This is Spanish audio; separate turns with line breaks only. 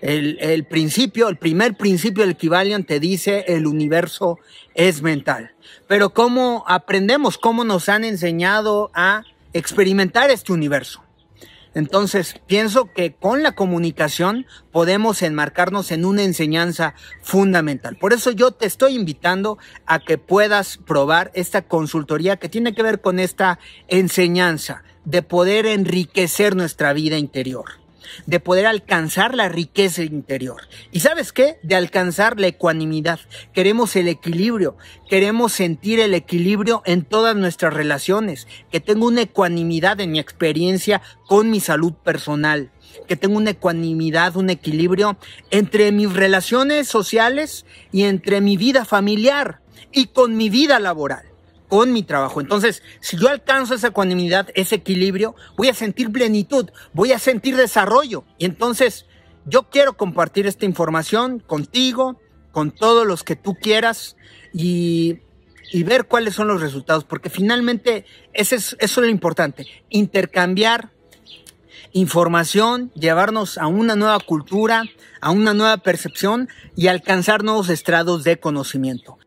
El, el, principio, el primer principio del Kybalion te dice el universo es mental. Pero ¿cómo aprendemos? ¿Cómo nos han enseñado a experimentar este universo? Entonces, pienso que con la comunicación podemos enmarcarnos en una enseñanza fundamental. Por eso yo te estoy invitando a que puedas probar esta consultoría que tiene que ver con esta enseñanza de poder enriquecer nuestra vida interior de poder alcanzar la riqueza interior. ¿Y sabes qué? De alcanzar la ecuanimidad. Queremos el equilibrio, queremos sentir el equilibrio en todas nuestras relaciones, que tengo una ecuanimidad en mi experiencia con mi salud personal, que tengo una ecuanimidad, un equilibrio entre mis relaciones sociales y entre mi vida familiar y con mi vida laboral con mi trabajo. Entonces, si yo alcanzo esa ecuanimidad, ese equilibrio, voy a sentir plenitud, voy a sentir desarrollo. Y entonces, yo quiero compartir esta información contigo, con todos los que tú quieras y, y ver cuáles son los resultados, porque finalmente ese es, eso es lo importante, intercambiar información, llevarnos a una nueva cultura, a una nueva percepción y alcanzar nuevos estrados de conocimiento.